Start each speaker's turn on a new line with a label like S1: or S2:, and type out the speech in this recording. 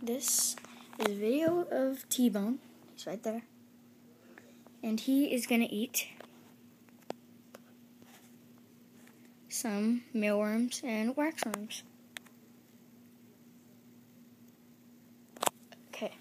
S1: This is a video of T-Bone. He's right there. And he is going to eat some mealworms and waxworms. Okay.